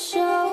show.